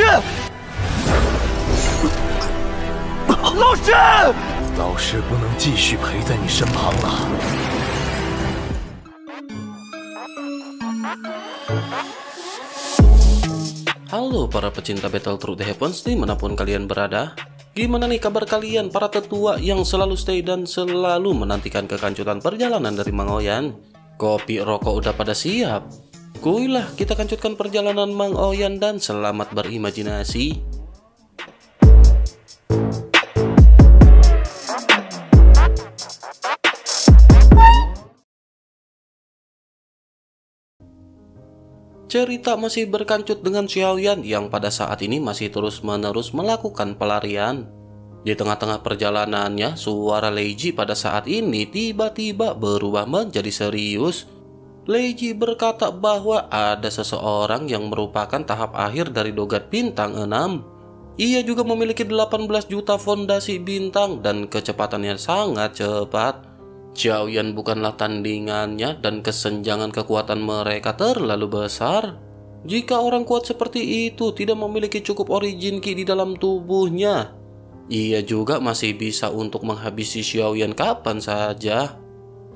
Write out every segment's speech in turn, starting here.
师，老师，老师不能继续陪在你身旁了。Halo para pecinta Battle Through the Heavens dimanapun kalian berada Gimana nih kabar kalian para tetua yang selalu stay dan selalu menantikan kekancutan perjalanan dari Mangoyan Kopi rokok udah pada siap Kuilah kita kancutkan perjalanan Mang Oyan dan selamat berimajinasi Cerita masih berkancut dengan Xiaoyan yang pada saat ini masih terus-menerus melakukan pelarian. Di tengah-tengah perjalanannya, suara Leiji pada saat ini tiba-tiba berubah menjadi serius. Leiji berkata bahwa ada seseorang yang merupakan tahap akhir dari dogat bintang 6. Ia juga memiliki 18 juta fondasi bintang dan kecepatannya sangat cepat. Xiaoyan bukanlah tandingannya dan kesenjangan kekuatan mereka terlalu besar. Jika orang kuat seperti itu tidak memiliki cukup origin ki di dalam tubuhnya, ia juga masih bisa untuk menghabisi Xiaoyan kapan saja.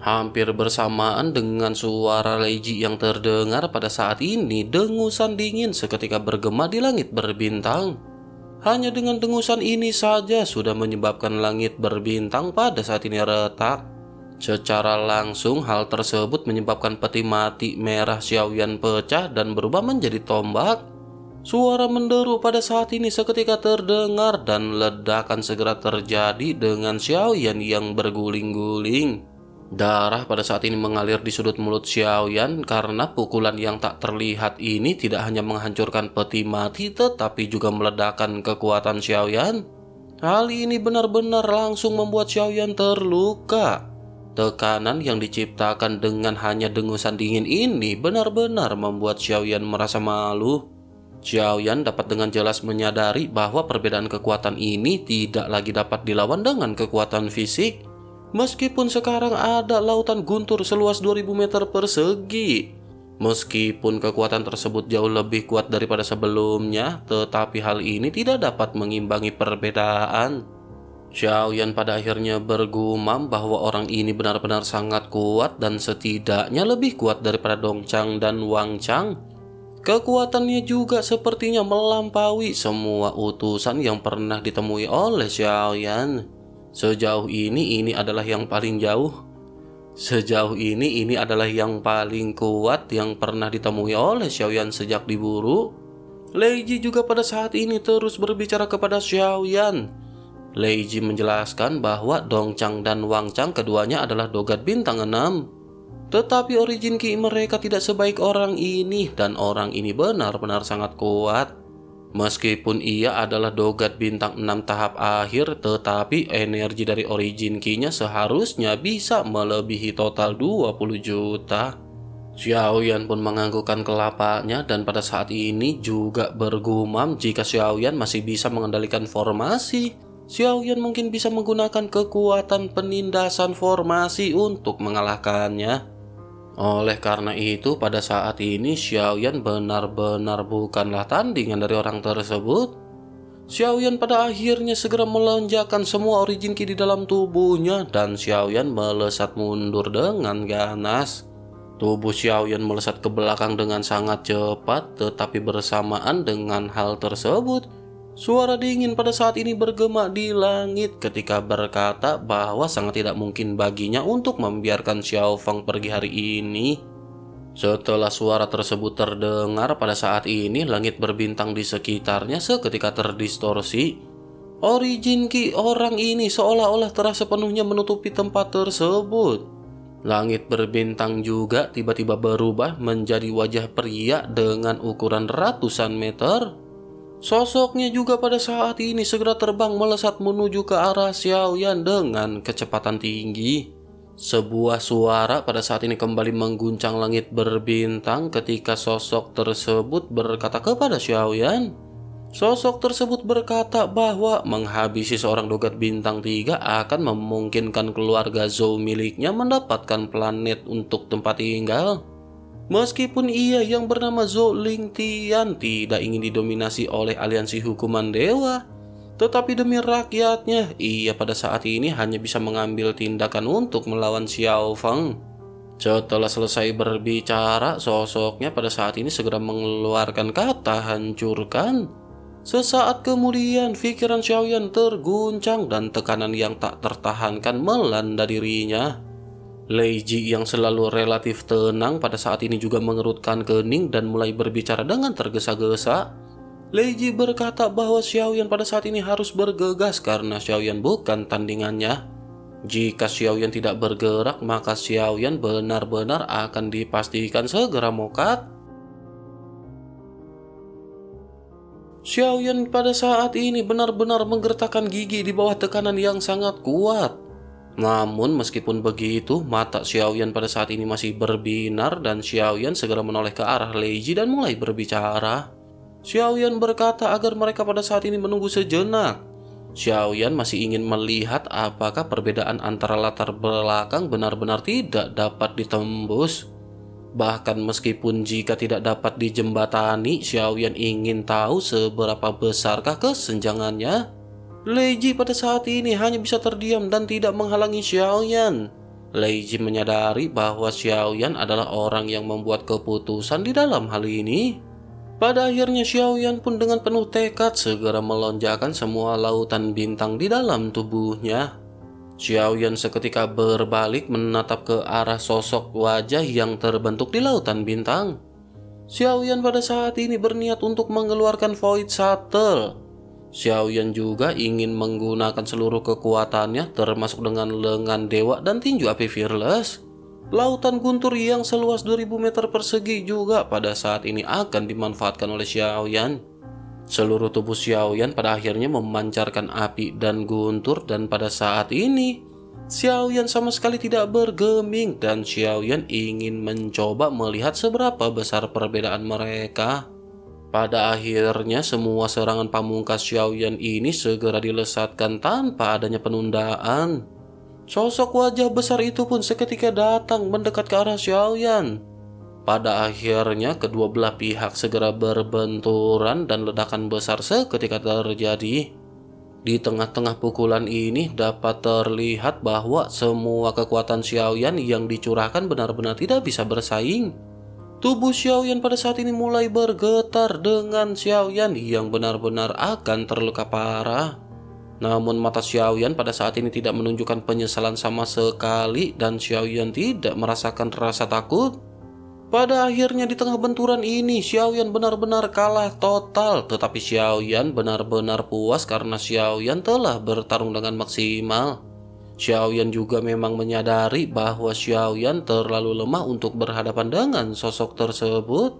Hampir bersamaan dengan suara Leiji yang terdengar pada saat ini, dengusan dingin seketika bergema di langit berbintang. Hanya dengan dengusan ini saja sudah menyebabkan langit berbintang pada saat ini retak. Secara langsung hal tersebut menyebabkan peti mati merah Xiaoyan pecah dan berubah menjadi tombak. Suara menderu pada saat ini seketika terdengar dan ledakan segera terjadi dengan Xiaoyan yang berguling-guling. Darah pada saat ini mengalir di sudut mulut Xiaoyan karena pukulan yang tak terlihat ini tidak hanya menghancurkan peti mati tetapi juga meledakkan kekuatan Xiaoyan. Hal ini benar-benar langsung membuat Xiaoyan terluka. Tekanan yang diciptakan dengan hanya dengusan dingin ini benar-benar membuat Xiaoyan merasa malu. Xiaoyan dapat dengan jelas menyadari bahwa perbedaan kekuatan ini tidak lagi dapat dilawan dengan kekuatan fisik. Meskipun sekarang ada lautan guntur seluas 2000 meter persegi. Meskipun kekuatan tersebut jauh lebih kuat daripada sebelumnya, tetapi hal ini tidak dapat mengimbangi perbedaan. Xiaoyan pada akhirnya bergumam bahwa orang ini benar-benar sangat kuat dan setidaknya lebih kuat daripada Dong Chang dan Wang Chang. Kekuatannya juga sepertinya melampaui semua utusan yang pernah ditemui oleh Xiaoyan. Sejauh ini ini adalah yang paling jauh. Sejauh ini ini adalah yang paling kuat yang pernah ditemui oleh Xiaoyan sejak diburu. Leiji juga pada saat ini terus berbicara kepada Xiaoyan Leiji menjelaskan bahwa Dong Chang dan Wang Chang keduanya adalah dogat bintang 6. Tetapi origin ki mereka tidak sebaik orang ini dan orang ini benar-benar sangat kuat. Meskipun ia adalah dogat bintang 6 tahap akhir, tetapi energi dari origin ki-nya seharusnya bisa melebihi total 20 juta. Xiaoyan pun menganggukkan kelapanya dan pada saat ini juga bergumam jika Xiaoyan masih bisa mengendalikan formasi. Xiaoyan mungkin bisa menggunakan kekuatan penindasan formasi untuk mengalahkannya. Oleh karena itu, pada saat ini Xiaoyan benar-benar bukanlah tandingan dari orang tersebut. Xiaoyan pada akhirnya segera melonjakkan semua origin ki di dalam tubuhnya dan Xiaoyan melesat mundur dengan ganas. Tubuh Xiaoyan melesat ke belakang dengan sangat cepat, tetapi bersamaan dengan hal tersebut, Suara dingin pada saat ini bergema di langit ketika berkata bahwa sangat tidak mungkin baginya untuk membiarkan Xiao Fang pergi hari ini. Setelah suara tersebut terdengar pada saat ini, langit berbintang di sekitarnya seketika terdistorsi. Origin Ki orang ini seolah-olah terasa penuhnya menutupi tempat tersebut. Langit berbintang juga tiba-tiba berubah menjadi wajah pria dengan ukuran ratusan meter. Sosoknya juga pada saat ini segera terbang melesat menuju ke arah Xiaoyan dengan kecepatan tinggi. Sebuah suara pada saat ini kembali mengguncang langit berbintang ketika sosok tersebut berkata kepada Xiaoyan. Sosok tersebut berkata bahwa menghabisi seorang dogat bintang tiga akan memungkinkan keluarga Zhou miliknya mendapatkan planet untuk tempat tinggal. Meskipun ia yang bernama Zhou Tian tidak ingin didominasi oleh aliansi hukuman dewa, tetapi demi rakyatnya, ia pada saat ini hanya bisa mengambil tindakan untuk melawan Xiao Feng. Setelah selesai berbicara, sosoknya pada saat ini segera mengeluarkan kata hancurkan. Sesaat kemudian, pikiran Xiaoyan terguncang dan tekanan yang tak tertahankan melanda dirinya. Lei Ji yang selalu relatif tenang pada saat ini juga mengerutkan kening dan mulai berbicara dengan tergesa-gesa. Lei Ji berkata bahwa Xiaoyan pada saat ini harus bergegas karena Xiaoyan bukan tandingannya. Jika Xiaoyan tidak bergerak, maka Xiaoyan benar-benar akan dipastikan segera mokat. Xiaoyan pada saat ini benar-benar menggertakkan gigi di bawah tekanan yang sangat kuat. Namun meskipun begitu, mata Xiaoyan pada saat ini masih berbinar dan Xiaoyan segera menoleh ke arah Leiji dan mulai berbicara. Xiaoyan berkata agar mereka pada saat ini menunggu sejenak. Xiaoyan masih ingin melihat apakah perbedaan antara latar belakang benar-benar tidak dapat ditembus. Bahkan meskipun jika tidak dapat dijembatani, Xiaoyan ingin tahu seberapa besarkah kesenjangannya. Leiji pada saat ini hanya bisa terdiam dan tidak menghalangi Xiaoyan. Leiji menyadari bahwa Xiaoyan adalah orang yang membuat keputusan di dalam hal ini. Pada akhirnya Xiaoyan pun dengan penuh tekad segera melonjakkan semua lautan bintang di dalam tubuhnya. Xiaoyan seketika berbalik menatap ke arah sosok wajah yang terbentuk di lautan bintang. Xiaoyan pada saat ini berniat untuk mengeluarkan Void Shuttle Xiaoyan juga ingin menggunakan seluruh kekuatannya termasuk dengan lengan dewa dan tinju api fearless. Lautan guntur yang seluas 2000 meter persegi juga pada saat ini akan dimanfaatkan oleh Xiaoyan. Seluruh tubuh Xiaoyan pada akhirnya memancarkan api dan guntur dan pada saat ini Xiaoyan sama sekali tidak bergeming dan Xiaoyan ingin mencoba melihat seberapa besar perbedaan mereka. Pada akhirnya semua serangan pamungkas Xiaoyan ini segera dilesatkan tanpa adanya penundaan. Sosok wajah besar itu pun seketika datang mendekat ke arah Xiaoyan. Pada akhirnya kedua belah pihak segera berbenturan dan ledakan besar seketika terjadi. Di tengah-tengah pukulan ini dapat terlihat bahwa semua kekuatan Xiaoyan yang dicurahkan benar-benar tidak bisa bersaing. Tubuh Xiaoyan pada saat ini mulai bergetar dengan Xiaoyan yang benar-benar akan terluka parah. Namun mata Xiaoyan pada saat ini tidak menunjukkan penyesalan sama sekali dan Xiaoyan tidak merasakan rasa takut. Pada akhirnya di tengah benturan ini Xiaoyan benar-benar kalah total tetapi Xiaoyan benar-benar puas karena Xiaoyan telah bertarung dengan maksimal. Xiaoyan juga memang menyadari bahwa Xiaoyan terlalu lemah untuk berhadapan dengan sosok tersebut.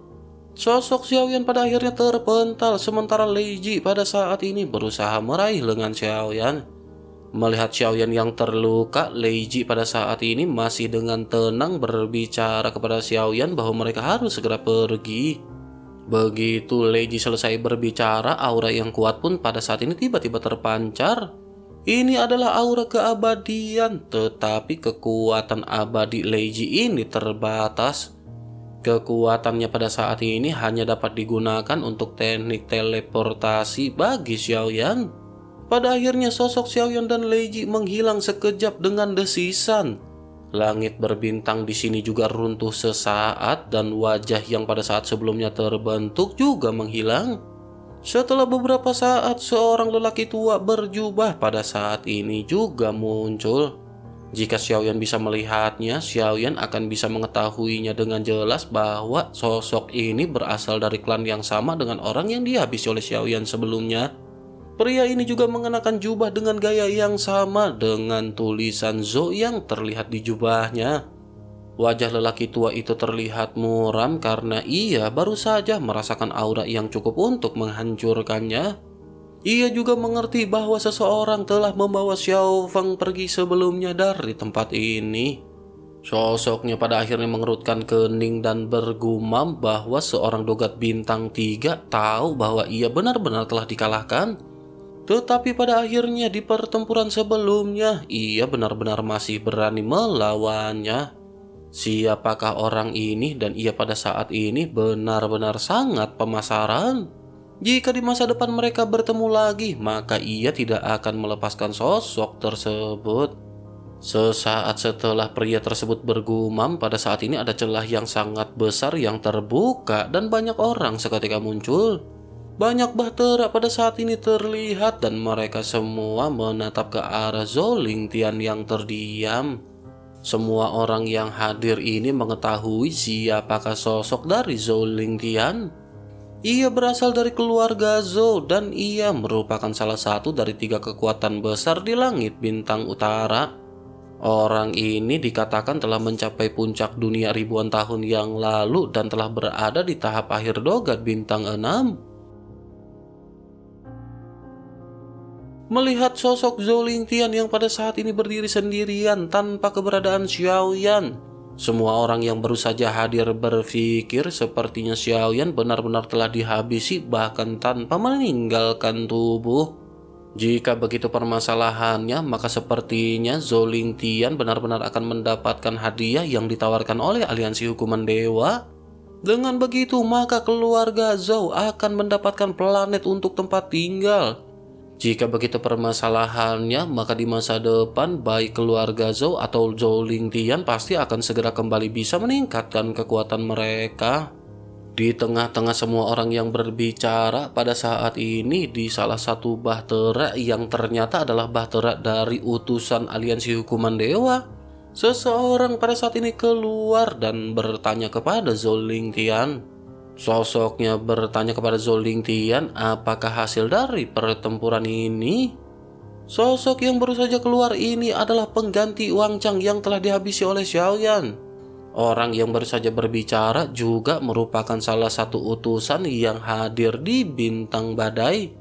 Sosok Xiaoyan pada akhirnya terpental sementara Lei Ji pada saat ini berusaha meraih lengan Xiaoyan. Melihat Xiaoyan yang terluka, Lei Ji pada saat ini masih dengan tenang berbicara kepada Xiaoyan bahwa mereka harus segera pergi. Begitu Lei Ji selesai berbicara, aura yang kuat pun pada saat ini tiba-tiba terpancar. Ini adalah aura keabadian, tetapi kekuatan abadi Leiji ini terbatas. Kekuatannya pada saat ini hanya dapat digunakan untuk teknik teleportasi bagi Xiaoyan. Pada akhirnya sosok Xiaoyan dan Leiji menghilang sekejap dengan desisan. Langit berbintang di sini juga runtuh sesaat dan wajah yang pada saat sebelumnya terbentuk juga menghilang. Setelah beberapa saat, seorang lelaki tua berjubah pada saat ini juga muncul. Jika Xiaoyan bisa melihatnya, Xiaoyan akan bisa mengetahuinya dengan jelas bahwa sosok ini berasal dari klan yang sama dengan orang yang dihabisi oleh Xiaoyan sebelumnya. Pria ini juga mengenakan jubah dengan gaya yang sama dengan tulisan Zo yang terlihat di jubahnya. Wajah lelaki tua itu terlihat muram karena ia baru saja merasakan aura yang cukup untuk menghancurkannya. Ia juga mengerti bahwa seseorang telah membawa Xiao Feng pergi sebelumnya dari tempat ini. Sosoknya pada akhirnya mengerutkan kening dan bergumam bahwa seorang dogat bintang tiga tahu bahwa ia benar-benar telah dikalahkan. Tetapi pada akhirnya di pertempuran sebelumnya, ia benar-benar masih berani melawannya. Siapakah orang ini dan ia pada saat ini benar-benar sangat pemasaran? Jika di masa depan mereka bertemu lagi, maka ia tidak akan melepaskan sosok tersebut. Sesaat setelah pria tersebut bergumam, pada saat ini ada celah yang sangat besar yang terbuka dan banyak orang seketika muncul. Banyak bahtera pada saat ini terlihat dan mereka semua menatap ke arah Zoling Tian yang terdiam. Semua orang yang hadir ini mengetahui siapakah sosok dari Zhou Lingtian. Ia berasal dari keluarga Zhou dan ia merupakan salah satu dari tiga kekuatan besar di langit bintang utara. Orang ini dikatakan telah mencapai puncak dunia ribuan tahun yang lalu dan telah berada di tahap akhir dogat bintang enam. Melihat sosok Zhou Lingtian yang pada saat ini berdiri sendirian tanpa keberadaan Xiao Yan, semua orang yang baru saja hadir berpikir sepertinya Xiao Yan benar-benar telah dihabisi bahkan tanpa meninggalkan tubuh. Jika begitu permasalahannya, maka sepertinya Zhou Lingtian benar-benar akan mendapatkan hadiah yang ditawarkan oleh aliansi hukuman dewa. Dengan begitu, maka keluarga Zhou akan mendapatkan planet untuk tempat tinggal jika begitu permasalahannya, maka di masa depan baik keluarga Zhou atau Zhou Lingtian pasti akan segera kembali bisa meningkatkan kekuatan mereka. Di tengah-tengah semua orang yang berbicara pada saat ini di salah satu bahtera yang ternyata adalah bahtera dari utusan aliansi hukuman dewa. Seseorang pada saat ini keluar dan bertanya kepada Zhou Lingtian. Sosoknya bertanya kepada Zoling Tian apakah hasil dari pertempuran ini. Sosok yang baru saja keluar ini adalah pengganti Wang Chang yang telah dihabisi oleh Xiaoyan. Orang yang baru saja berbicara juga merupakan salah satu utusan yang hadir di bintang badai.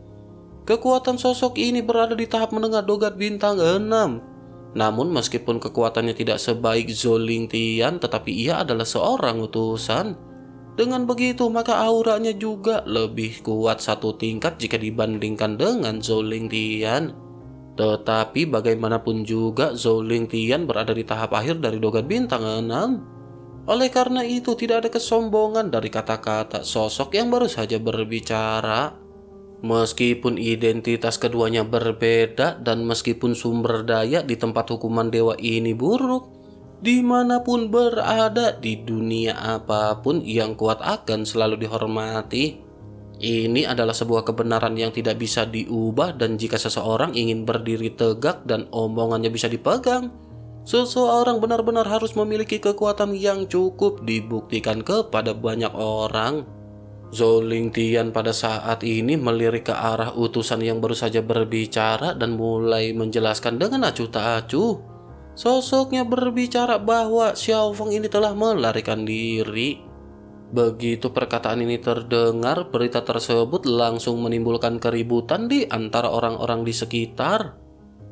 Kekuatan sosok ini berada di tahap menengah dogat bintang 6. Namun meskipun kekuatannya tidak sebaik Zoling Tian tetapi ia adalah seorang utusan. Dengan begitu, maka auranya juga lebih kuat satu tingkat jika dibandingkan dengan Zhou Tian. Tetapi bagaimanapun juga Zhou Tian berada di tahap akhir dari dogat bintang 6. Oleh karena itu tidak ada kesombongan dari kata-kata sosok yang baru saja berbicara. Meskipun identitas keduanya berbeda dan meskipun sumber daya di tempat hukuman dewa ini buruk, di mana pun berada di dunia apa pun yang kuat akan selalu dihormati. Ini adalah sebuah kebenaran yang tidak bisa diubah dan jika seseorang ingin berdiri tegak dan omongannya bisa dipegang, seseorang benar-benar harus memiliki kekuatan yang cukup dibuktikan kepada banyak orang. Zoling Tian pada saat ini melirik ke arah utusan yang baru saja berbicara dan mulai menjelaskan dengan acuh tak acuh. Sosoknya berbicara bahwa Xiao Feng ini telah melarikan diri. Begitu perkataan ini terdengar, berita tersebut langsung menimbulkan keributan di antara orang-orang di sekitar.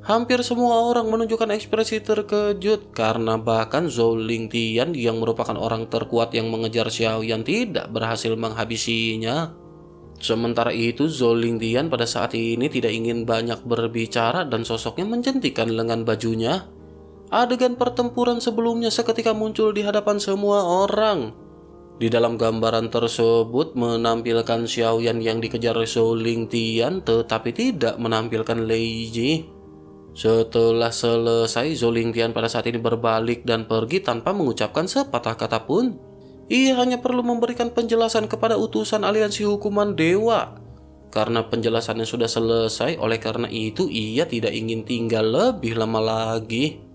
Hampir semua orang menunjukkan ekspresi terkejut karena bahkan Zhou Lingtian yang merupakan orang terkuat yang mengejar Xiao Yan tidak berhasil menghabisinya. Sementara itu Zhou Lingtian pada saat ini tidak ingin banyak berbicara dan sosoknya menjentikan lengan bajunya. Adegan pertempuran sebelumnya seketika muncul di hadapan semua orang. Di dalam gambaran tersebut menampilkan Xiaoyan yang dikejar Zhou Tian tetapi tidak menampilkan Lei Ji. Setelah selesai, Zhou Tian pada saat ini berbalik dan pergi tanpa mengucapkan sepatah kata pun. Ia hanya perlu memberikan penjelasan kepada utusan aliansi hukuman dewa. Karena penjelasannya sudah selesai, oleh karena itu ia tidak ingin tinggal lebih lama lagi.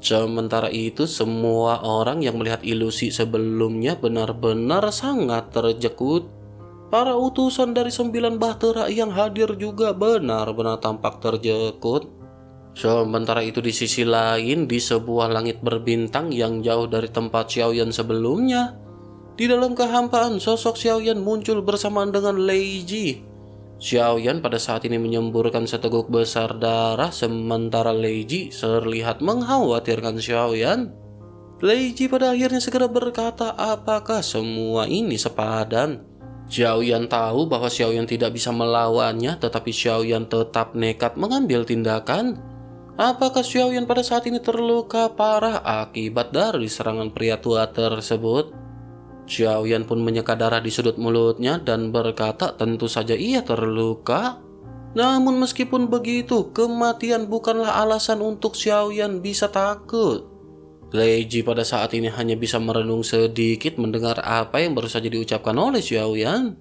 Sementara itu, semua orang yang melihat ilusi sebelumnya benar-benar sangat terjekut. Para utusan dari sembilan bahtera yang hadir juga benar-benar tampak terjekut. Sementara itu di sisi lain, di sebuah langit berbintang yang jauh dari tempat Xiaoyan sebelumnya, di dalam kehampaan sosok Xiaoyan muncul bersamaan dengan Lei Ji Xiaoyan pada saat ini menyemburkan seteguk besar darah sementara Lei Ji terlihat mengkhawatirkan Xiaoyan. Lei Ji pada akhirnya segera berkata apakah semua ini sepadan. Xiaoyan tahu bahwa Xiaoyan tidak bisa melawannya tetapi Xiaoyan tetap nekat mengambil tindakan. Apakah Xiaoyan pada saat ini terluka parah akibat dari serangan pria tua tersebut? Xiaoyan pun menyeka darah di sudut mulutnya dan berkata tentu saja ia terluka. Namun meskipun begitu, kematian bukanlah alasan untuk Xiaoyan bisa takut. Leiji pada saat ini hanya bisa merenung sedikit mendengar apa yang baru saja diucapkan oleh Xiaoyan.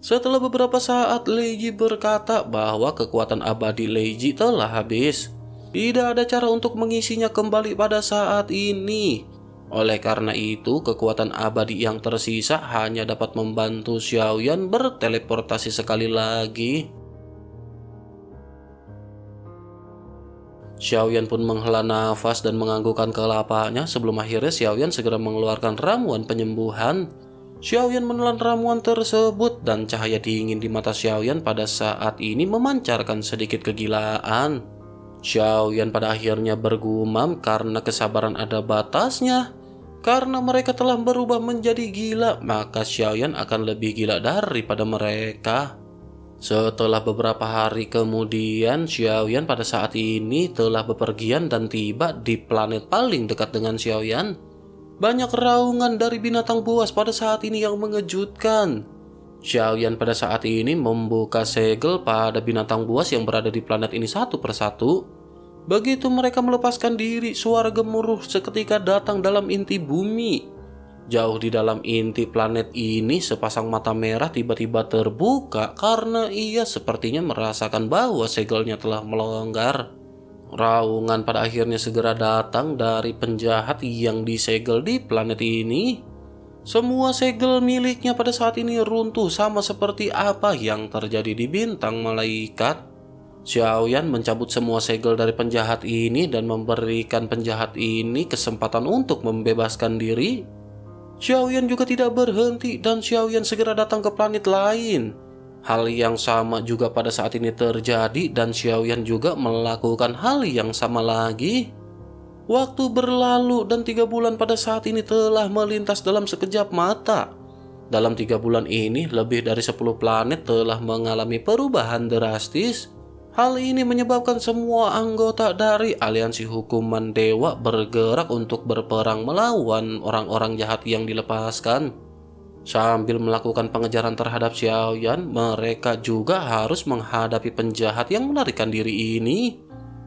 Setelah beberapa saat, Leiji berkata bahwa kekuatan abadi Leiji telah habis. Tidak ada cara untuk mengisinya kembali pada saat ini. Oleh karena itu, kekuatan abadi yang tersisa hanya dapat membantu Xiaoyan berteleportasi sekali lagi. Xiaoyan pun menghela nafas dan menganggukkan kelapanya sebelum akhirnya Xiaoyan segera mengeluarkan ramuan penyembuhan. Xiaoyan menelan ramuan tersebut dan cahaya dingin di mata Xiaoyan pada saat ini memancarkan sedikit kegilaan. Xiaoyan pada akhirnya bergumam karena kesabaran ada batasnya. Karena mereka telah berubah menjadi gila, maka Xiaoyan akan lebih gila daripada mereka. Setelah beberapa hari kemudian, Xiaoyan pada saat ini telah bepergian dan tiba di planet paling dekat dengan Xiaoyan. Banyak raungan dari binatang buas pada saat ini yang mengejutkan. Xiaoyan pada saat ini membuka segel pada binatang buas yang berada di planet ini satu persatu. Begitu mereka melepaskan diri, suara gemuruh seketika datang dalam inti bumi. Jauh di dalam inti planet ini, sepasang mata merah tiba-tiba terbuka karena ia sepertinya merasakan bahwa segelnya telah melonggar. Raungan pada akhirnya segera datang dari penjahat yang disegel di planet ini. Semua segel miliknya pada saat ini runtuh sama seperti apa yang terjadi di bintang malaikat. Xiaoyan mencabut semua segel dari penjahat ini dan memberikan penjahat ini kesempatan untuk membebaskan diri. Xiaoyan juga tidak berhenti dan Xiaoyan segera datang ke planet lain. Hal yang sama juga pada saat ini terjadi dan Xiaoyan juga melakukan hal yang sama lagi. Waktu berlalu dan tiga bulan pada saat ini telah melintas dalam sekejap mata. Dalam tiga bulan ini, lebih dari 10 planet telah mengalami perubahan drastis. Hal ini menyebabkan semua anggota dari aliansi hukuman dewa bergerak untuk berperang melawan orang-orang jahat yang dilepaskan. Sambil melakukan pengejaran terhadap Xiaoyan, mereka juga harus menghadapi penjahat yang melarikan diri ini.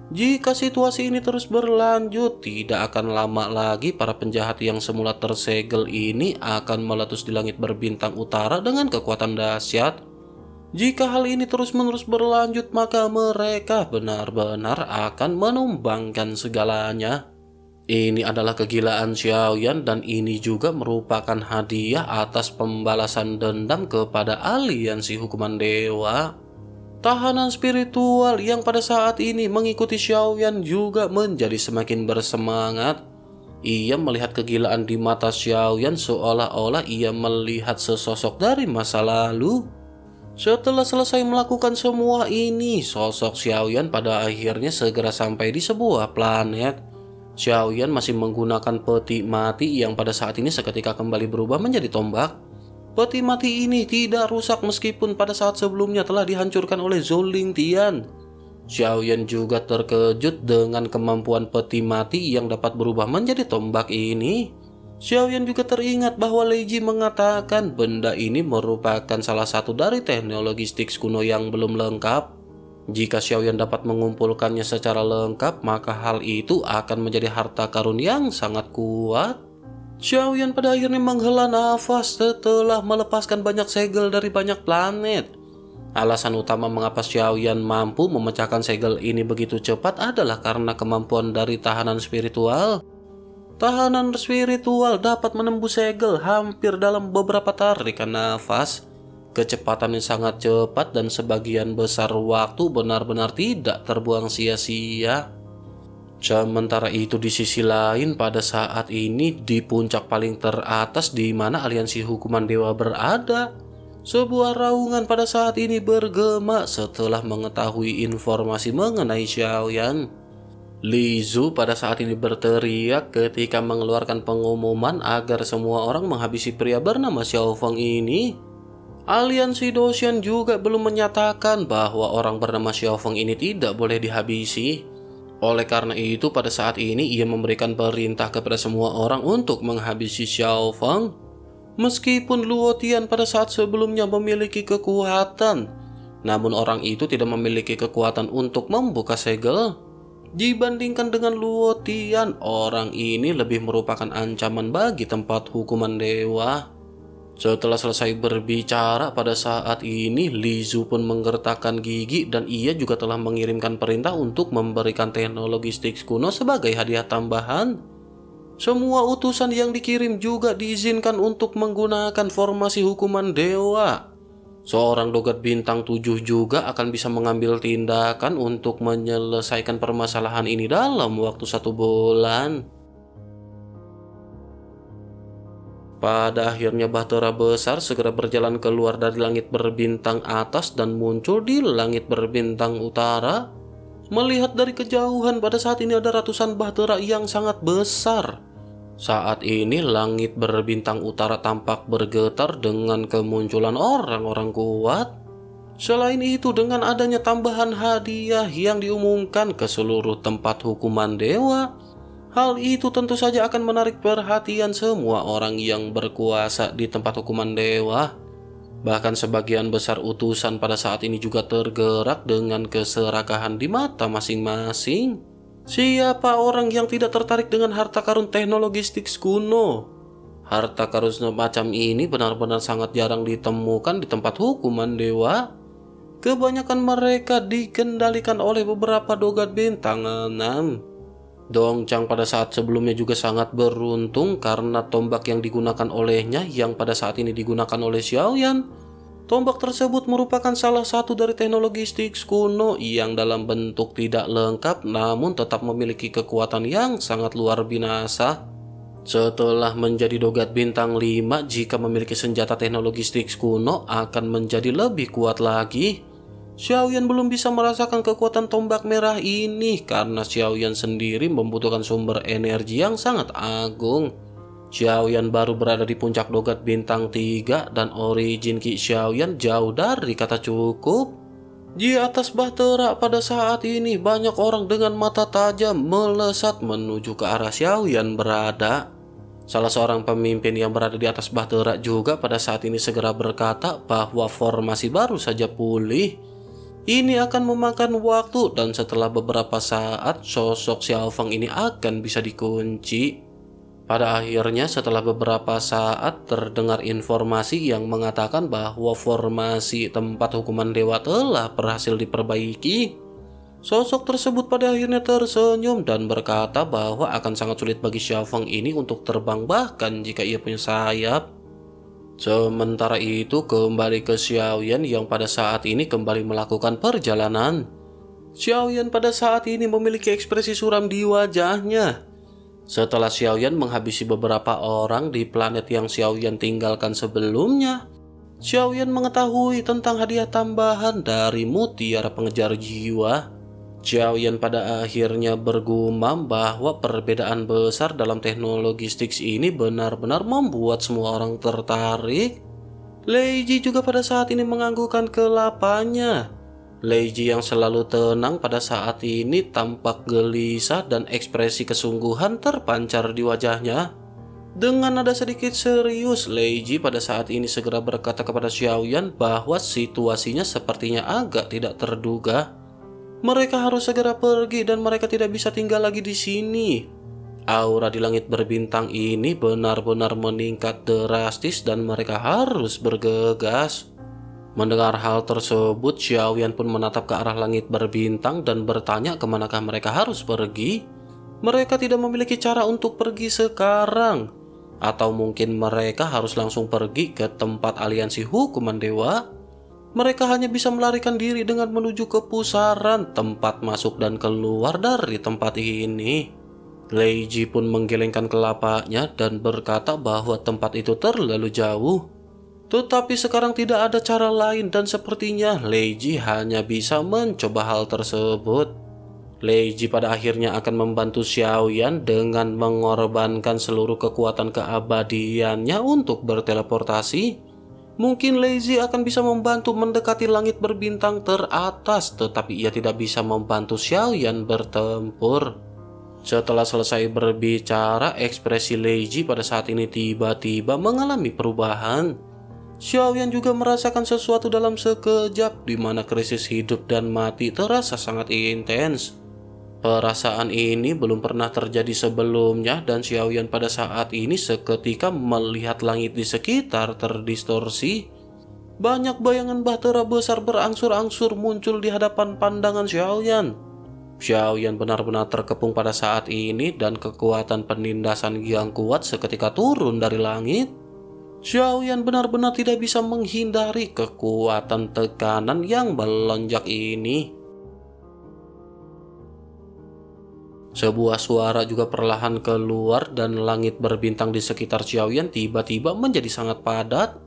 Jika situasi ini terus berlanjut, tidak akan lama lagi para penjahat yang semula tersegel ini akan meletus di langit berbintang utara dengan kekuatan dahsyat. Jika hal ini terus-menerus berlanjut, maka mereka benar-benar akan menumbangkan segalanya. Ini adalah kegilaan Xiaoyan dan ini juga merupakan hadiah atas pembalasan dendam kepada aliansi hukuman dewa. Tahanan spiritual yang pada saat ini mengikuti Xiaoyan juga menjadi semakin bersemangat. Ia melihat kegilaan di mata Xiaoyan seolah-olah ia melihat sesosok dari masa lalu. Setelah selesai melakukan semua ini, sosok Xiaoyan pada akhirnya segera sampai di sebuah planet. Xiaoyan masih menggunakan peti mati yang pada saat ini seketika kembali berubah menjadi tombak. Peti mati ini tidak rusak meskipun pada saat sebelumnya telah dihancurkan oleh Zhou Tian. Xiaoyan juga terkejut dengan kemampuan peti mati yang dapat berubah menjadi tombak ini. Xiaoyan juga teringat bahwa Leiji mengatakan benda ini merupakan salah satu dari teknologi Styx kuno yang belum lengkap. Jika Xiaoyan dapat mengumpulkannya secara lengkap, maka hal itu akan menjadi harta karun yang sangat kuat. Xiaoyan pada akhirnya menghela nafas setelah melepaskan banyak segel dari banyak planet. Alasan utama mengapa Xiaoyan mampu memecahkan segel ini begitu cepat adalah karena kemampuan dari tahanan spiritual. Tahanan spiritual dapat menembus segel hampir dalam beberapa tarikan nafas. Kecepatan yang sangat cepat dan sebagian besar waktu benar-benar tidak terbuang sia-sia. Sementara itu di sisi lain pada saat ini di puncak paling teratas di mana aliansi hukuman dewa berada, sebuah raungan pada saat ini bergema setelah mengetahui informasi mengenai Xiaoyan. Li Zhu pada saat ini berteriak ketika mengeluarkan pengumuman agar semua orang menghabisi pria bernama Xiao Feng ini. Aliansi Doshan juga belum menyatakan bahwa orang bernama Xiao Feng ini tidak boleh dihabisi. Oleh karena itu, pada saat ini ia memberikan perintah kepada semua orang untuk menghabisi Xiao Feng. Meskipun Luo Tian pada saat sebelumnya memiliki kekuatan, namun orang itu tidak memiliki kekuatan untuk membuka segel. Dibandingkan dengan Luo Tian, orang ini lebih merupakan ancaman bagi tempat hukuman dewa. Setelah selesai berbicara pada saat ini, Li Zhu pun menggertakkan gigi dan ia juga telah mengirimkan perintah untuk memberikan teknologi Styx kuno sebagai hadiah tambahan. Semua utusan yang dikirim juga diizinkan untuk menggunakan formasi hukuman dewa. Seorang dogat bintang 7 juga akan bisa mengambil tindakan untuk menyelesaikan permasalahan ini dalam waktu satu bulan. Pada akhirnya Bahtera besar segera berjalan keluar dari langit berbintang atas dan muncul di langit berbintang utara. Melihat dari kejauhan pada saat ini ada ratusan Bahtera yang sangat besar. Saat ini langit berbintang utara tampak bergetar dengan kemunculan orang-orang kuat. Selain itu dengan adanya tambahan hadiah yang diumumkan ke seluruh tempat hukuman dewa, Hal itu tentu saja akan menarik perhatian semua orang yang berkuasa di tempat hukuman dewa. Bahkan sebagian besar utusan pada saat ini juga tergerak dengan keserakahan di mata masing-masing. Siapa orang yang tidak tertarik dengan harta karun teknologi Styx kuno? Harta karun semacam ini benar-benar sangat jarang ditemukan di tempat hukuman dewa. Kebanyakan mereka dikendalikan oleh beberapa dogat bintang 6. Dong Chang pada saat sebelumnya juga sangat beruntung karena tombak yang digunakan olehnya yang pada saat ini digunakan oleh Xiaoyan. Tombak tersebut merupakan salah satu dari teknologi Styx kuno yang dalam bentuk tidak lengkap namun tetap memiliki kekuatan yang sangat luar binasa. Setelah menjadi dogat bintang 5, jika memiliki senjata teknologi Styx kuno akan menjadi lebih kuat lagi. Xiaoyan belum bisa merasakan kekuatan tombak merah ini karena Xiaoyan sendiri membutuhkan sumber energi yang sangat agung. Xiaoyan baru berada di puncak dogat bintang 3 dan origin Ki Xiaoyan jauh dari kata cukup. Di atas bahtera pada saat ini banyak orang dengan mata tajam melesat menuju ke arah Xiaoyan berada. Salah seorang pemimpin yang berada di atas bahtera juga pada saat ini segera berkata bahwa formasi baru saja pulih. Ini akan memakan waktu dan setelah beberapa saat sosok Xiao Feng ini akan bisa dikunci. Pada akhirnya setelah beberapa saat terdengar informasi yang mengatakan bahwa formasi tempat hukuman dewa telah berhasil diperbaiki. Sosok tersebut pada akhirnya tersenyum dan berkata bahwa akan sangat sulit bagi Xiao Feng ini untuk terbang bahkan jika ia punya sayap. Sementara itu kembali ke Xiaoyan yang pada saat ini kembali melakukan perjalanan. Xiaoyan pada saat ini memiliki ekspresi suram di wajahnya. Setelah Xiaoyan menghabisi beberapa orang di planet yang Xiaoyan tinggalkan sebelumnya, Xiaoyan mengetahui tentang hadiah tambahan dari mutiara pengejar jiwa. Xiaoyan pada akhirnya bergumam bahwa perbedaan besar dalam teknologi Styx ini benar-benar membuat semua orang tertarik. Leiji juga pada saat ini menganggukkan kelapanya. Leiji yang selalu tenang pada saat ini tampak gelisah dan ekspresi kesungguhan terpancar di wajahnya. Dengan nada sedikit serius, Leiji pada saat ini segera berkata kepada Xiaoyan bahwa situasinya sepertinya agak tidak terduga. Mereka harus segera pergi dan mereka tidak bisa tinggal lagi di sini. Aura di langit berbintang ini benar-benar meningkat drastis dan mereka harus bergegas. Mendengar hal tersebut, Xiaoyan pun menatap ke arah langit berbintang dan bertanya ke manakah mereka harus pergi. Mereka tidak memiliki cara untuk pergi sekarang. Atau mungkin mereka harus langsung pergi ke tempat aliansi hukuman dewa? Mereka hanya bisa melarikan diri dengan menuju ke pusaran tempat masuk dan keluar dari tempat ini. Leiji pun menggelengkan kelapanya dan berkata bahwa tempat itu terlalu jauh. Tetapi sekarang tidak ada cara lain dan sepertinya Leiji hanya bisa mencoba hal tersebut. Leiji pada akhirnya akan membantu Xiaoyan dengan mengorbankan seluruh kekuatan keabadiannya untuk berteleportasi Mungkin Lazy akan bisa membantu mendekati langit berbintang teratas, tetapi ia tidak bisa membantu Xiaoyan bertempur. Setelah selesai berbicara, ekspresi Leiji pada saat ini tiba-tiba mengalami perubahan. Xiaoyan juga merasakan sesuatu dalam sekejap di mana krisis hidup dan mati terasa sangat intens. Perasaan ini belum pernah terjadi sebelumnya dan Xiaoyan pada saat ini seketika melihat langit di sekitar terdistorsi. Banyak bayangan bahtera besar berangsur-angsur muncul di hadapan pandangan Xiaoyan. Xiaoyan benar-benar terkepung pada saat ini dan kekuatan penindasan yang kuat seketika turun dari langit. Xiaoyan benar-benar tidak bisa menghindari kekuatan tekanan yang melonjak ini. Sebuah suara juga perlahan keluar dan langit berbintang di sekitar Xiaoyan tiba-tiba menjadi sangat padat.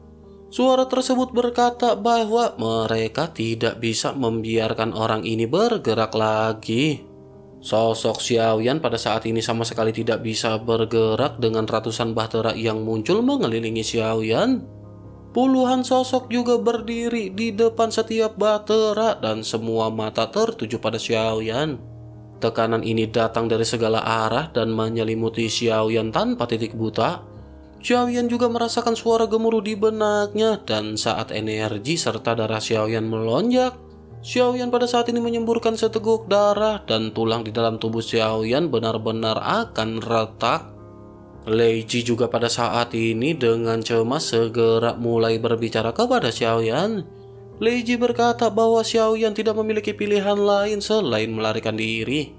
Suara tersebut berkata bahwa mereka tidak bisa membiarkan orang ini bergerak lagi. Sosok Xiaoyan pada saat ini sama sekali tidak bisa bergerak dengan ratusan bahtera yang muncul mengelilingi Xiaoyan. Puluhan sosok juga berdiri di depan setiap bahtera dan semua mata tertuju pada Xiaoyan. Tekanan ini datang dari segala arah dan menyelimuti Xiaoyan tanpa titik buta. Xiaoyan juga merasakan suara gemuruh di benaknya dan saat energi serta darah Xiaoyan melonjak, Xiaoyan pada saat ini menyemburkan seteguk darah dan tulang di dalam tubuh Xiaoyan benar-benar akan retak. Leiji juga pada saat ini dengan cemas segera mulai berbicara kepada Xiaoyan. Leiji berkata bahwa Xiaoyan tidak memiliki pilihan lain selain melarikan diri.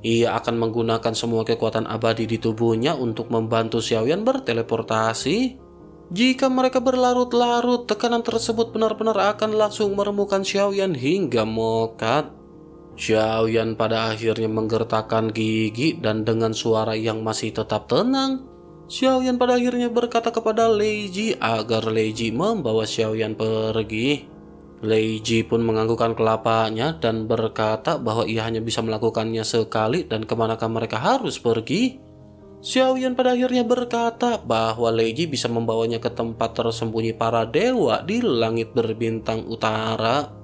Ia akan menggunakan semua kekuatan abadi di tubuhnya untuk membantu Xiaoyan berteleportasi. Jika mereka berlarut-larut, tekanan tersebut benar-benar akan langsung meremukan Xiaoyan hingga mokat. Xiaoyan pada akhirnya menggertakkan gigi dan dengan suara yang masih tetap tenang, Xiaoyan pada akhirnya berkata kepada Leiji agar Leiji membawa Xiaoyan pergi. Lei Ji pun menganggukkan kelapanya dan berkata bahwa ia hanya bisa melakukannya sekali dan ke manakah mereka harus pergi. Xiaoyan pada akhirnya berkata bahwa Lei Ji bisa membawanya ke tempat tersembunyi para dewa di langit berbintang utara.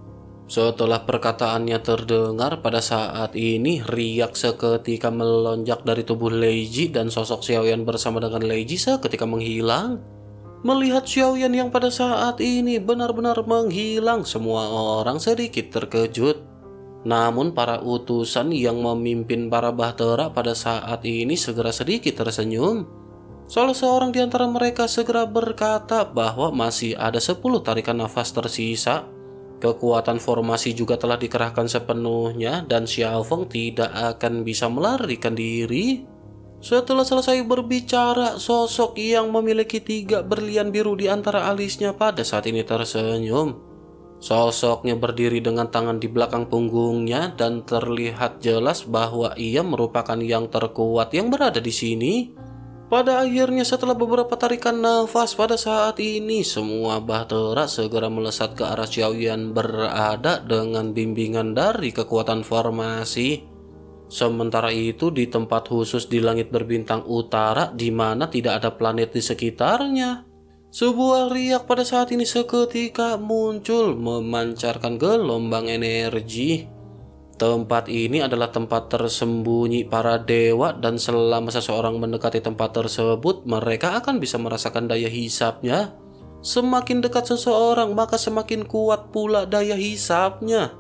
Setelah perkataannya terdengar pada saat ini, riak seketika melonjak dari tubuh Lei Ji dan sosok Xiaoyan bersama dengan Lei Ji seketika menghilang. Melihat Xiaoyan yang pada saat ini benar-benar menghilang, semua orang sedikit terkejut. Namun para utusan yang memimpin para bahtera pada saat ini segera sedikit tersenyum. Salah seorang di antara mereka segera berkata bahwa masih ada 10 tarikan nafas tersisa. Kekuatan formasi juga telah dikerahkan sepenuhnya dan Xiao Feng tidak akan bisa melarikan diri. Setelah selesai berbicara, sosok yang memiliki tiga berlian biru di antara alisnya pada saat ini tersenyum. Sosoknya berdiri dengan tangan di belakang punggungnya dan terlihat jelas bahwa ia merupakan yang terkuat yang berada di sini. Pada akhirnya setelah beberapa tarikan nafas pada saat ini semua bahtera segera melesat ke arah Xiaoyan berada dengan bimbingan dari kekuatan formasi. Sementara itu di tempat khusus di langit berbintang utara di mana tidak ada planet di sekitarnya. Sebuah riak pada saat ini seketika muncul memancarkan gelombang energi. Tempat ini adalah tempat tersembunyi para dewa dan selama seseorang mendekati tempat tersebut mereka akan bisa merasakan daya hisapnya. Semakin dekat seseorang maka semakin kuat pula daya hisapnya.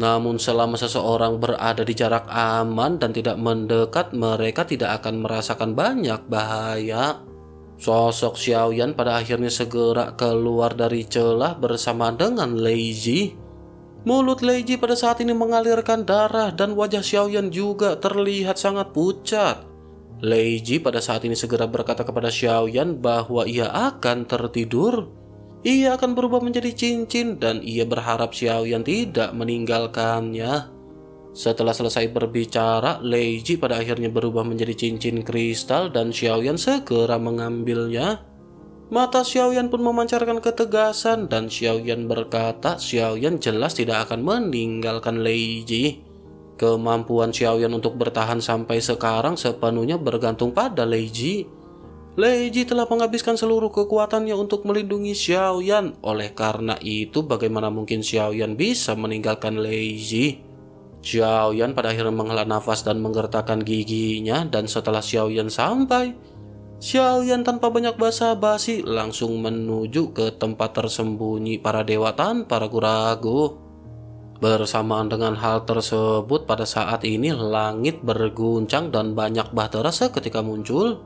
Namun selama seseorang berada di jarak aman dan tidak mendekat, mereka tidak akan merasakan banyak bahaya. Sosok Xiaoyan pada akhirnya segera keluar dari celah bersama dengan Leiji. Mulut Leiji pada saat ini mengalirkan darah dan wajah Xiaoyan juga terlihat sangat pucat. Leiji pada saat ini segera berkata kepada Xiaoyan bahwa ia akan tertidur. Ia akan berubah menjadi cincin dan ia berharap Xiaoyan tidak meninggalkannya. Setelah selesai berbicara, Leiji pada akhirnya berubah menjadi cincin kristal dan Xiaoyan segera mengambilnya. Mata Xiaoyan pun memancarkan ketegasan dan Xiaoyan berkata Xiaoyan jelas tidak akan meninggalkan Leiji. Kemampuan Xiaoyan untuk bertahan sampai sekarang sepenuhnya bergantung pada Leiji. Lei Ji telah menghabiskan seluruh kekuatannya untuk melindungi Xiaoyan. Oleh karena itu, bagaimana mungkin Xiaoyan bisa meninggalkan Lei Xiaoyan pada akhirnya menghela nafas dan menggertakkan giginya dan setelah Xiaoyan sampai, Xiaoyan tanpa banyak basa-basi langsung menuju ke tempat tersembunyi para dewa tanpa ragu-ragu. Bersamaan dengan hal tersebut pada saat ini langit berguncang dan banyak bahtera seketika muncul.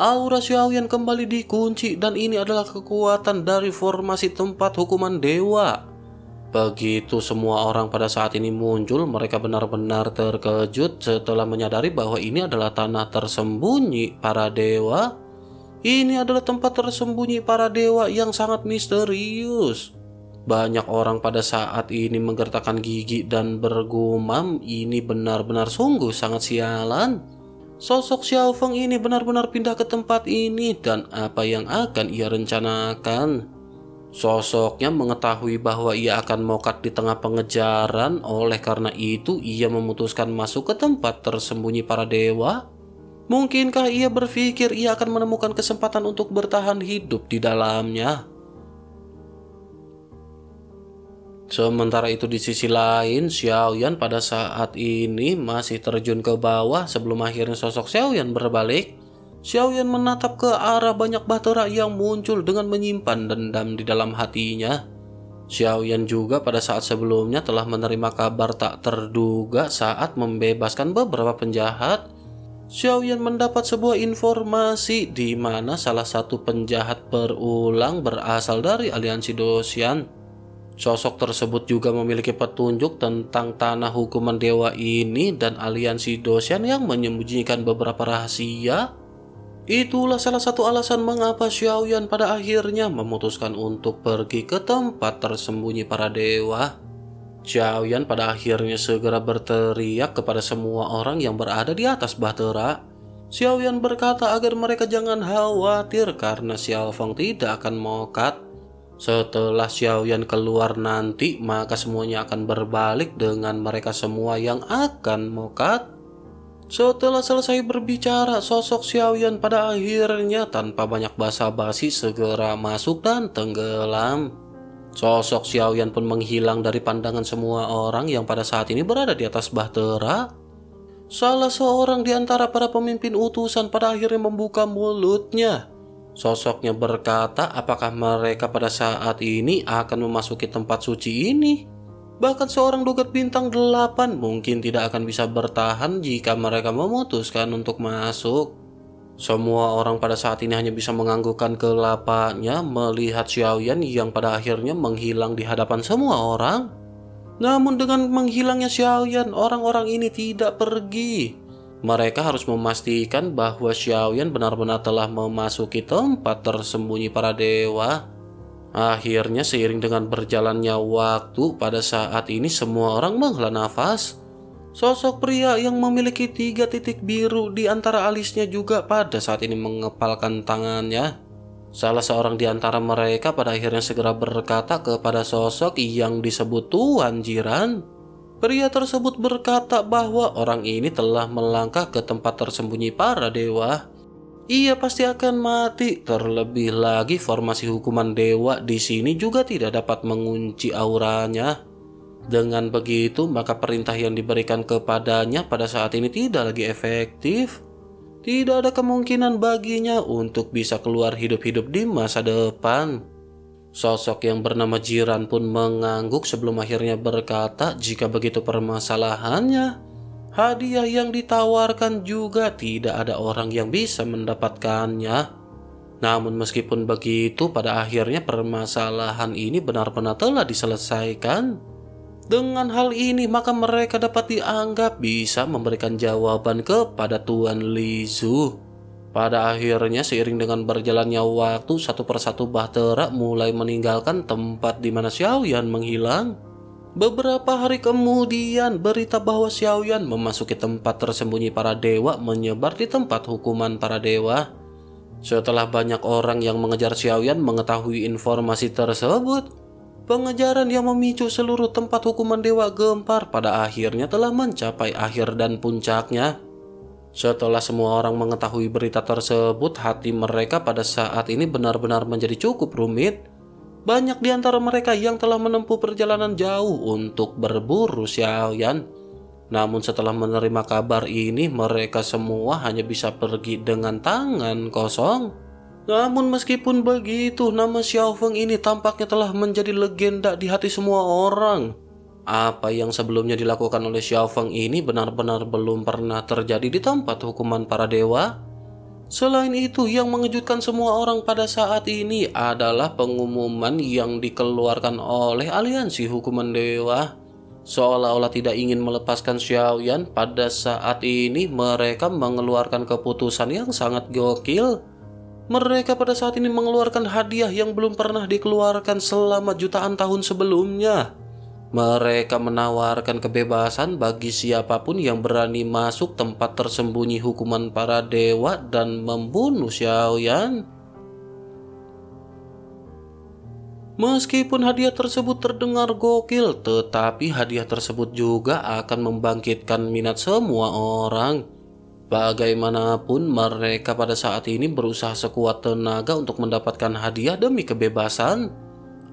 Aura Xiaoyan kembali dikunci dan ini adalah kekuatan dari formasi tempat hukuman dewa. Begitu semua orang pada saat ini muncul, mereka benar-benar terkejut setelah menyadari bahwa ini adalah tanah tersembunyi para dewa. Ini adalah tempat tersembunyi para dewa yang sangat misterius. Banyak orang pada saat ini menggertakkan gigi dan bergumam, ini benar-benar sungguh sangat sialan. Sosok Xiao Feng ini benar-benar pindah ke tempat ini dan apa yang akan ia rencanakan. Sosoknya mengetahui bahwa ia akan mokat di tengah pengejaran, oleh karena itu ia memutuskan masuk ke tempat tersembunyi para dewa. Mungkinkah ia berpikir ia akan menemukan kesempatan untuk bertahan hidup di dalamnya? Sementara itu di sisi lain, Xiaoyan pada saat ini masih terjun ke bawah sebelum akhirnya sosok Xiaoyan berbalik. Xiaoyan menatap ke arah banyak bahtera yang muncul dengan menyimpan dendam di dalam hatinya. Xiaoyan juga pada saat sebelumnya telah menerima kabar tak terduga saat membebaskan beberapa penjahat. Xiaoyan mendapat sebuah informasi di mana salah satu penjahat berulang berasal dari aliansi Dosian. Sosok tersebut juga memiliki petunjuk tentang tanah hukuman dewa ini dan aliansi Dosian yang menyembunyikan beberapa rahasia. Itulah salah satu alasan mengapa Xiaoyan pada akhirnya memutuskan untuk pergi ke tempat tersembunyi para dewa. Xiaoyan pada akhirnya segera berteriak kepada semua orang yang berada di atas bahtera. Xiaoyan berkata agar mereka jangan khawatir karena Xiao Feng tidak akan mokat. Setelah Xiaoyan keluar nanti, maka semuanya akan berbalik dengan mereka semua yang akan mokat. Setelah selesai berbicara, sosok Xiaoyan pada akhirnya tanpa banyak basa-basi segera masuk dan tenggelam. Sosok Xiaoyan pun menghilang dari pandangan semua orang yang pada saat ini berada di atas bahtera. Salah seorang di antara para pemimpin utusan pada akhirnya membuka mulutnya Sosoknya berkata, apakah mereka pada saat ini akan memasuki tempat suci ini? Bahkan seorang dogat bintang delapan mungkin tidak akan bisa bertahan jika mereka memutuskan untuk masuk. Semua orang pada saat ini hanya bisa menganggukkan kelapanya melihat Xiaoyan yang pada akhirnya menghilang di hadapan semua orang. Namun dengan menghilangnya Xiaoyan, orang-orang ini tidak pergi. Mereka harus memastikan bahwa Xiaoyan benar-benar telah memasuki tempat tersembunyi para dewa. Akhirnya seiring dengan berjalannya waktu pada saat ini semua orang menghela nafas. Sosok pria yang memiliki tiga titik biru di antara alisnya juga pada saat ini mengepalkan tangannya. Salah seorang di antara mereka pada akhirnya segera berkata kepada sosok yang disebut Tuan Jiran. Pria tersebut berkata bahwa orang ini telah melangkah ke tempat tersembunyi para dewa. Ia pasti akan mati. Terlebih lagi formasi hukuman dewa di sini juga tidak dapat mengunci auranya. Dengan begitu, maka perintah yang diberikan kepadanya pada saat ini tidak lagi efektif. Tidak ada kemungkinan baginya untuk bisa keluar hidup-hidup di masa depan. Sosok yang bernama Jiran pun mengangguk sebelum akhirnya berkata jika begitu permasalahannya, hadiah yang ditawarkan juga tidak ada orang yang bisa mendapatkannya. Namun meskipun begitu pada akhirnya permasalahan ini benar-benar telah diselesaikan. Dengan hal ini maka mereka dapat dianggap bisa memberikan jawaban kepada Tuan Lizu. Pada akhirnya seiring dengan berjalannya waktu satu persatu bahtera mulai meninggalkan tempat di mana Xiaoyan menghilang. Beberapa hari kemudian berita bahwa Xiaoyan memasuki tempat tersembunyi para dewa menyebar di tempat hukuman para dewa. Setelah banyak orang yang mengejar Xiaoyan mengetahui informasi tersebut, pengejaran yang memicu seluruh tempat hukuman dewa gempar pada akhirnya telah mencapai akhir dan puncaknya. Setelah semua orang mengetahui berita tersebut, hati mereka pada saat ini benar-benar menjadi cukup rumit. Banyak di antara mereka yang telah menempuh perjalanan jauh untuk berburu Xiaoyan. Namun setelah menerima kabar ini, mereka semua hanya bisa pergi dengan tangan kosong. Namun meskipun begitu, nama Xiao Feng ini tampaknya telah menjadi legenda di hati semua orang. Apa yang sebelumnya dilakukan oleh Xiao Feng ini benar-benar belum pernah terjadi di tempat hukuman para dewa. Selain itu, yang mengejutkan semua orang pada saat ini adalah pengumuman yang dikeluarkan oleh aliansi hukuman dewa. Seolah-olah tidak ingin melepaskan Xiaoyan, pada saat ini mereka mengeluarkan keputusan yang sangat gokil. Mereka pada saat ini mengeluarkan hadiah yang belum pernah dikeluarkan selama jutaan tahun sebelumnya. Mereka menawarkan kebebasan bagi siapa pun yang berani masuk tempat tersembunyi hukuman para dewa dan membunuh Xiaoyan. Meskipun hadiah tersebut terdengar gokil, tetapi hadiah tersebut juga akan membangkitkan minat semua orang. Bagaimanapun mereka pada saat ini berusaha sekuat tenaga untuk mendapatkan hadiah demi kebebasan.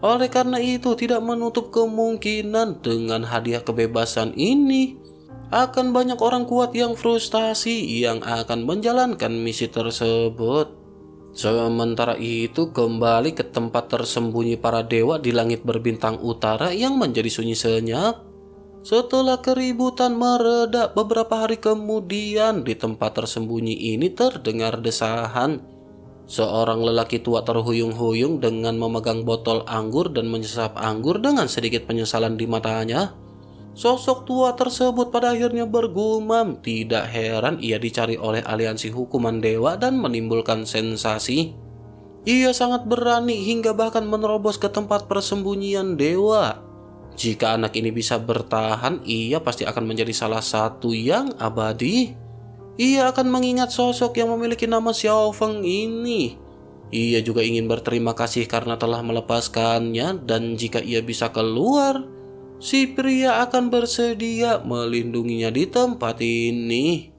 Oleh karena itu, tidak menutup kemungkinan dengan hadiah kebebasan ini akan banyak orang kuat yang frustasi yang akan menjalankan misi tersebut. Sementara itu, kembali ke tempat tersembunyi para dewa di langit berbintang utara yang menjadi sunyi senyap. Setelah keributan mereda beberapa hari kemudian, di tempat tersembunyi ini terdengar desahan. Seorang lelaki tua terhuyung-huyung dengan memegang botol anggur dan menyesap anggur dengan sedikit penyesalan di matanya. Sosok tua tersebut pada akhirnya bergumam, tidak heran ia dicari oleh aliansi hukuman dewa dan menimbulkan sensasi. Ia sangat berani hingga bahkan menerobos ke tempat persembunyian dewa. Jika anak ini bisa bertahan, ia pasti akan menjadi salah satu yang abadi. Ia akan mengingat sosok yang memiliki nama Xiao Feng ini. Ia juga ingin berterima kasih karena telah melepaskannya dan jika ia bisa keluar, si pria akan bersedia melindunginya di tempat ini.